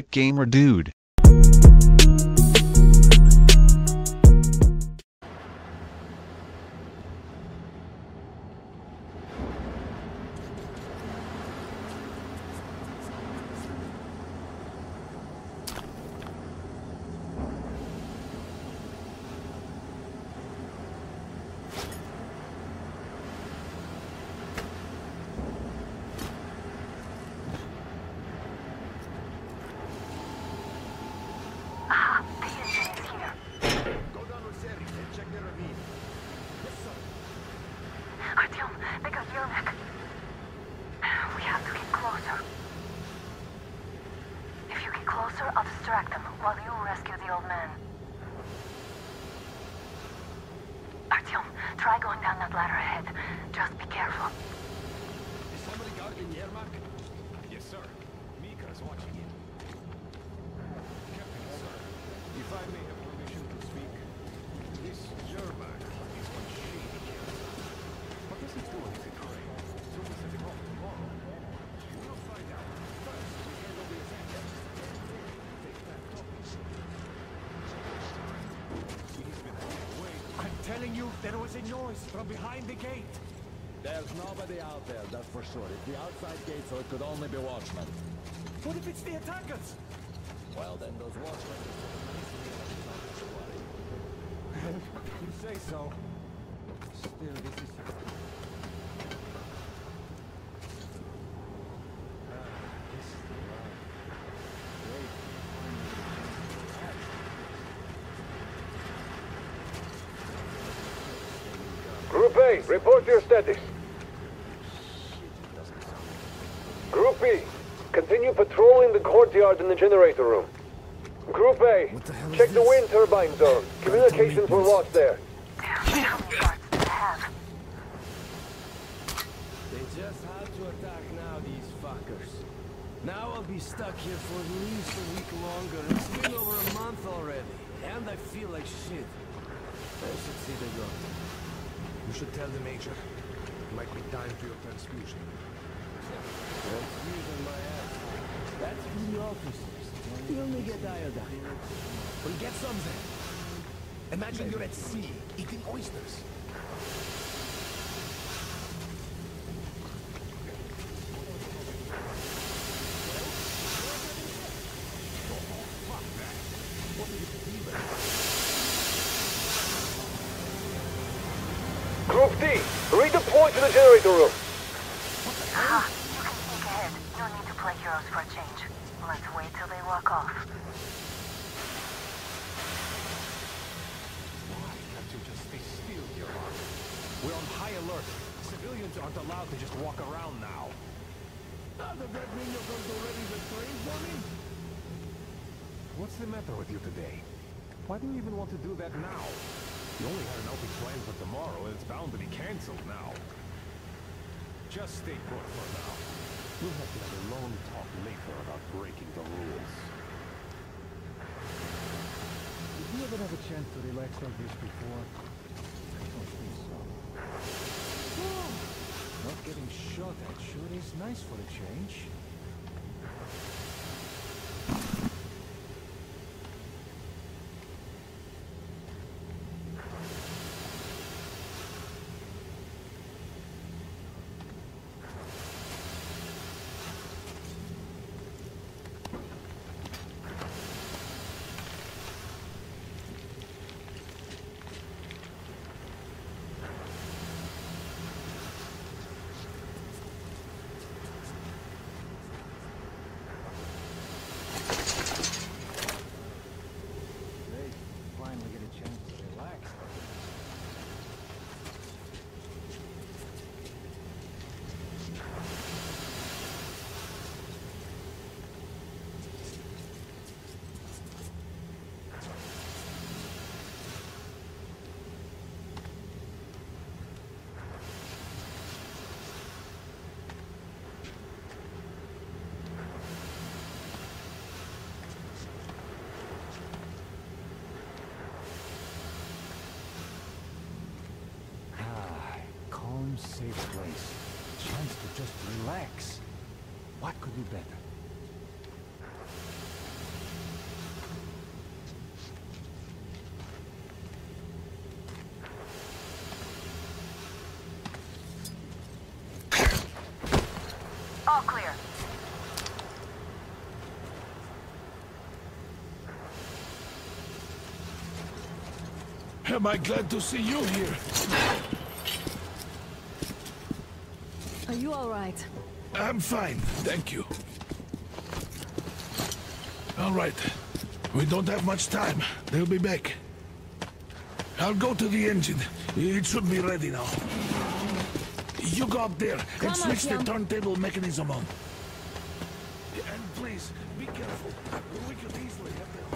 Gamer dude. Ah, the engine is here. Go down with Seri and check the ravine. Artyom, they got Yermak. We have to get closer. If you get closer, I'll distract them while you rescue the old man. Artyom, try going down that ladder ahead. Just be careful. Is somebody guarding Yermak? Yes, sir. Mika is watching him. Captain, sir, if I may have permission to speak, this Yermak is one shady character. What does he do in his train? So we set him off tomorrow. We'll find out. First, we handle the event. Take that topic. He's been away. I'm telling you, there was a noise from behind the gate. There's nobody out there, that's for sure. It's the outside gate, so it could only be watchmen. What if it's the attackers? Well, then those watchmen... You say so. Still, this is... Ah, this is the line. Great. Group A, report your status. Group B, continue patrolling the courtyard in the generator room. Group A, check the wind turbine zone. Communications were lost there. Damn, how many guards do they have? They just had to attack now, these fuckers. Now I'll be stuck here for at least a week longer. It's been over a month already, and I feel like shit. I should see the doctor. You should tell the Major. It might be time for your transfusion. Transfusion my ass. That's for the officers. You only get iodine. Well, get some then. Imagine you're at sea, eating oysters. Group D, to the generator room. Ah, you can sneak ahead. No need to play heroes for a change. Let's wait till they walk off. Why you just stay still, Yermak? We're on high alert. Civilians aren't allowed to just walk around now. To train for me? What's the matter with you today? Why do you even want to do that now? You only had an outing planned for tomorrow, and it's bound to be cancelled now. Just stay put for now. We'll have to have a long talk later about breaking the rules. Did you ever have a chance to relax like this before? I don't think so. Not getting shot at sure is nice for a change. safe place. A chance to just relax. What could be better? Am I glad to see you here? You all right? I'm fine, thank you. All right. We don't have much time. They'll be back. I'll go to the engine. It should be ready now. You go up there Come and switch the Artyom. turntable mechanism on. And please, be careful. We could easily have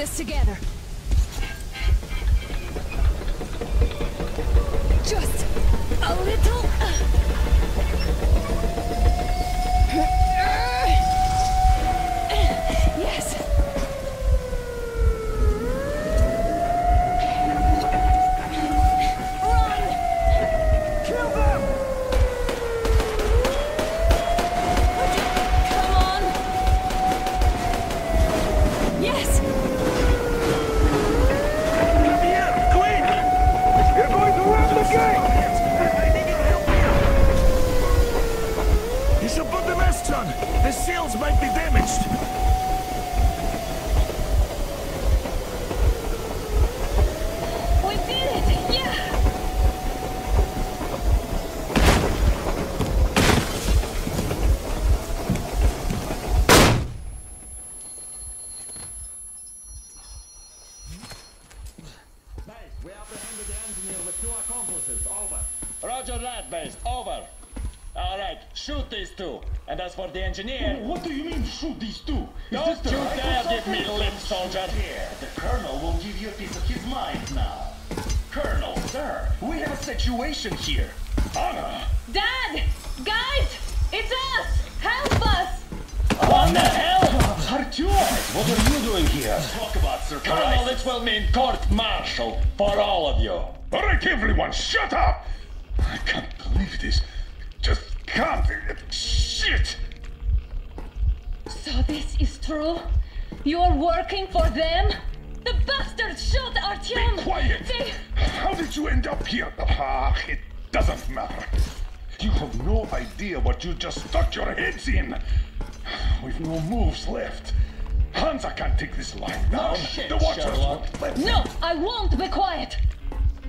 this together! Just a little... Uh. Yes. Run! Kill them! Come on! Yes! Come here, quick! You're going to ram the gate! I need your help here! You should put the masks on. The seals might be damaged. We did it! Yeah! Base, we apprehended the engineer with two accomplices. Over. Roger that, base. Over. All right, shoot these two. And as for the engineer, What do you mean, shoot these two? don't you dare give me lip, soldier. Here, the Colonel will give you a piece of his mind now. Colonel, sir, we have a situation here. Honor! Dad! Guys! It's us! Help us! What the hell? Artyom, what are you doing here? Talk about surprise. Colonel, this will mean court-martial for all of you. All right, everyone, shut up! I can't believe this. Just can't. Shit! So this is true? You're working for them? The bastards shot Artyom! Be quiet! They... How did you end up here? Ah, it doesn't matter. You have no idea what you just stuck your heads in. We've no moves left. Hansa can't take this line down. shit, the Watchers Sherlock. won't let No, I won't be quiet!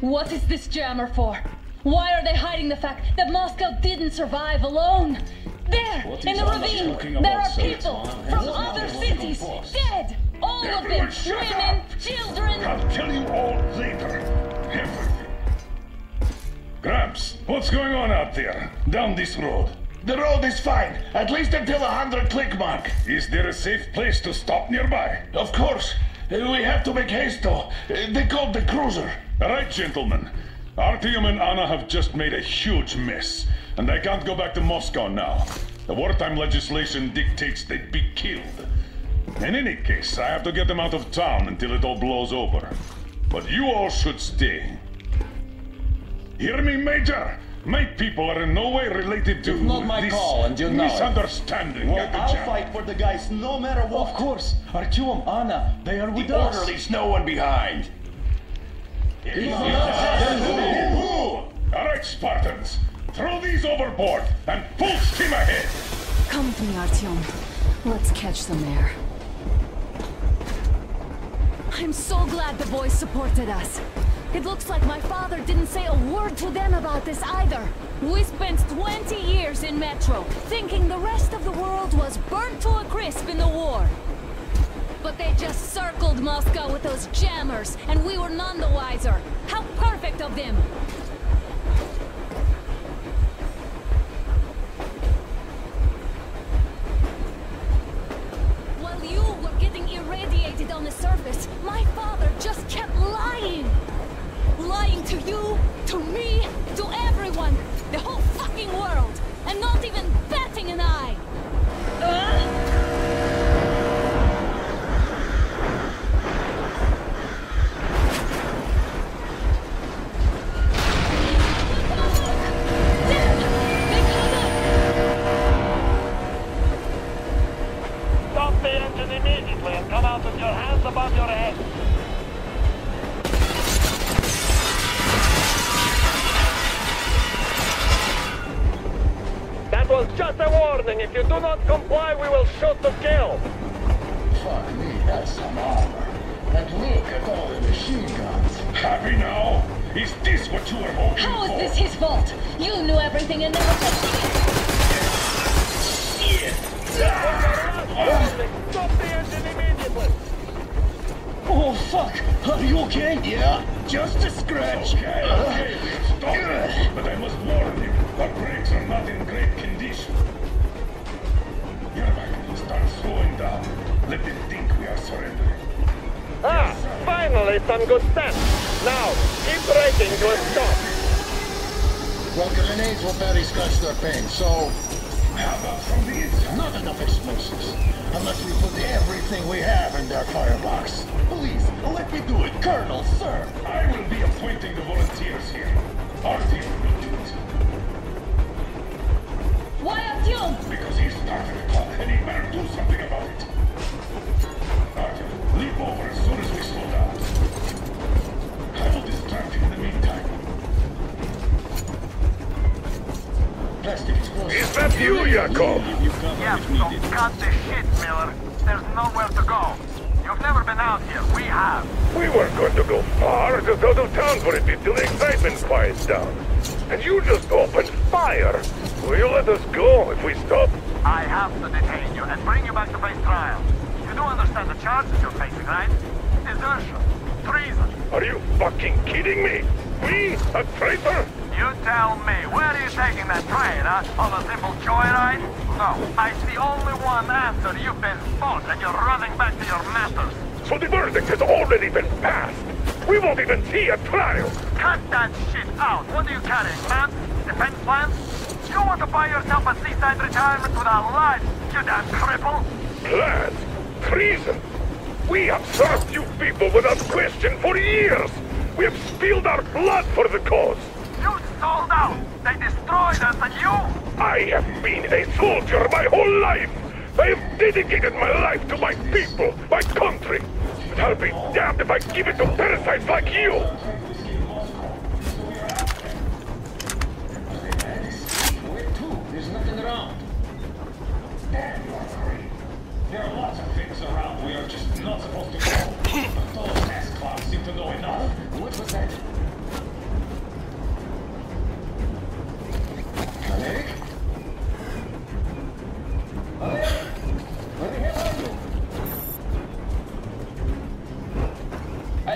What is this jammer for? Why are they hiding the fact that Moscow didn't survive alone? There, in the ravine, there about, are people from other cities, dead! All of them, women, up! children! I'll tell you all later. Everything. Gramps, what's going on out there? Down this road? The road is fine, at least until a hundred click mark. Is there a safe place to stop nearby? Of course. We have to make haste though. They called the cruiser. All right, gentlemen. Artyom and Anna have just made a huge mess, and they can't go back to Moscow now. The wartime legislation dictates they'd be killed. In any case, I have to get them out of town until it all blows over. But you all should stay. Hear me, Major? My people are in no way related to It's not my this call, and you know it. misunderstanding Well, I'll jam. fight for the guys no matter what. Of course. Artyom, Anna, they are with The us. orderlies, no one behind. All right, Spartans. Throw these overboard and full steam ahead. Come with me, Artyom. Let's catch some air. I'm so glad the boys supported us. It looks like my father didn't say a word to them about this either. We spent 20 years in Metro, thinking the rest of the world was burnt to a crisp in the war. But they just circled Moscow with those jammers, and we were none the wiser. How perfect of them! While you were getting irradiated on the surface, my father just kept lying. Lying to you, to me, to everyone, the whole fucking world, and not even batting Me, that's some armor. And look at all the machine guns. Happy now? Is this what you were hoping How for? is this his fault? You knew everything and never touched it. Stop the engine immediately. Oh, fuck. Are you okay? Yeah, just a scratch. Okay, okay, stop it. But I must warn you, our brakes are not in great condition. Your Yermak, start slowing down. Let them Ah, finally some good sense. Now, keep braking to a stop. Well, grenades will barely scratch their pain, so How about from the inside? not enough explosives. Unless we put everything we have in their firebox. Please, let me do it, Colonel, sir. I will be appointing the volunteers here. Our team will do it. Why Artyom? Because he started it all, and he better do something about it. Artyom, leap over as soon as we slow down. I will distract him in the meantime. Plastic explosives. Is that you, Yakov? Yes, so cut the shit, Miller. There's nowhere to go. You've never been out here. We have. We weren't going to go far, just out of town for a bit till the excitement quiets down. And you just opened fire. Will you let us go if we stop? I have to detain you and bring you back to face trial. Understand the charges you're facing, right? Desertion. Treason. Are you fucking kidding me? Me? A traitor? You tell me, where are you taking that train, huh? On a simple joyride? No, I see only one answer. You've been fought and you're running back to your masters. So the verdict has already been passed. We won't even see a trial. Cut that shit out. What are you carrying, man? Defense plans? You want to buy yourself a seaside retirement without life, you damn cripple? Plans? Treason! We have served you people without question for years! We have spilled our blood for the cause! You sold out! They destroyed us and you... I have been a soldier my whole life! I have dedicated my life to my people, my country! But I'll be damned if I give it to parasites like you!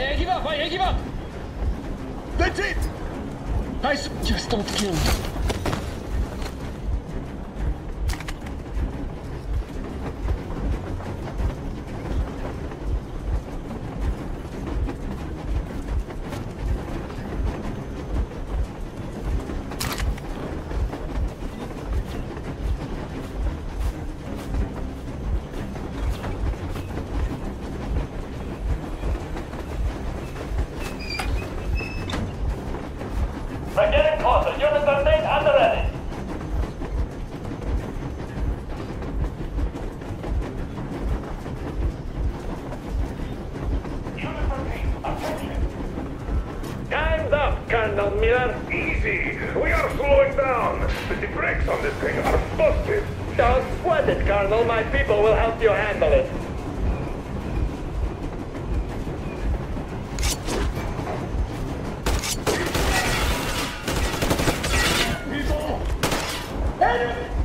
Hey, give up. I, give up. That's it. I just don't kill. Later.